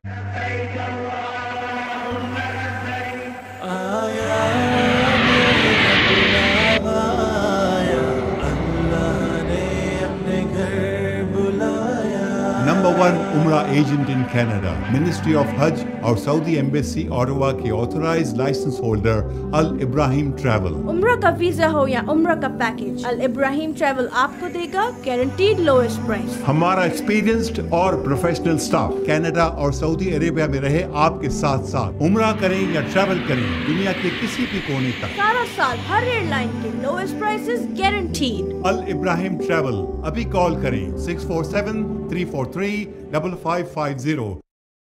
Hey, one Umrah agent in Canada, Ministry of Hajj और Embassy Ottawa के authorized license holder Al Ibrahim Travel. उम्र का visa हो या उम्र का पैकेज अल इब्राहिम ट्रेवल आपको देगा गारंटीड लोएस्ट प्राइस हमारा एक्सपीरियंस्ड और प्रोफेशनल स्टाफ कनाडा और सऊदी अरेबिया में रहे आपके साथ साथ उम्रा करें या ट्रैवल करें दुनिया के किसी भी कोने तक सारा साल हर एयरलाइन के lowest prices guaranteed Al Ibrahim travel अभी कॉल करें सिक्स फोर सेवन 343